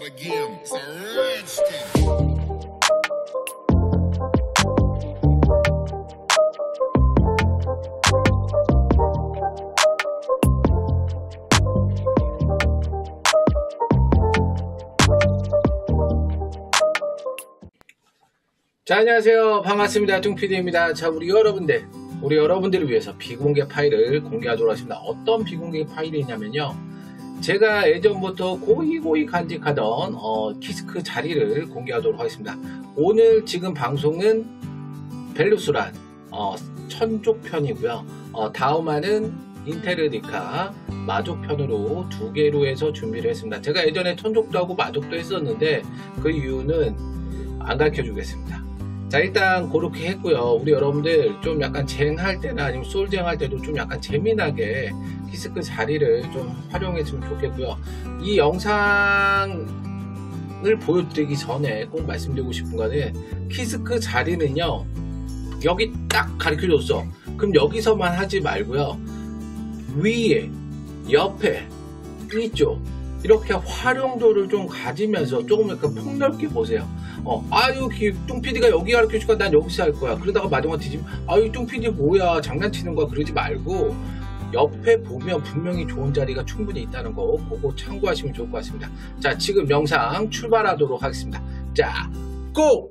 not a game, it's a rich thing. 자, 안녕하세요. 반갑습니다. 뚱피디입니다. 자, 우리 여러분들, 우리 여러분들을 위해서 비공개 파일을 공개하도록 하겠습니다. 어떤 비공개 파일이냐면요. 제가 예전부터 고이고이 간직하던 어, 키스크 자리를 공개하도록 하겠습니다. 오늘 지금 방송은 벨루스란 어, 천족 편이고요. 어, 다음화는 인테르니카 마족 편으로 두 개로 해서 준비를 했습니다. 제가 예전에 천족도 하고 마족도 했었는데 그 이유는 안 가르쳐 주겠습니다. 자 일단 그렇게 했고요. 우리 여러분들 좀 약간 쟁할 때나 아니면 솔쟁 할 때도 좀 약간 재미나게 키스크 자리를 좀 활용했으면 좋겠고요. 이 영상을 보여드리기 전에 꼭 말씀드리고 싶은 거는 키스크 자리는요 여기 딱 가르쳐 줬어. 그럼 여기서만 하지 말고요. 위에 옆에 이쪽 이렇게 활용도를 좀 가지면서 조금 약간 폭넓게 보세요. 어, 아유, 뚱피디가 여기 가르쳐 줄까? 난 여기서 할 거야. 그러다가 마지막에 뒤집으면, 아유, 뚱피디 뭐야. 장난치는 거야. 그러지 말고, 옆에 보면 분명히 좋은 자리가 충분히 있다는 거, 그거 참고하시면 좋을 것 같습니다. 자, 지금 영상 출발하도록 하겠습니다. 자, 고!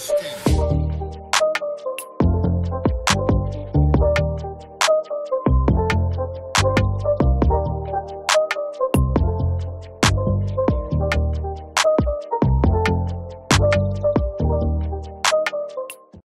understand.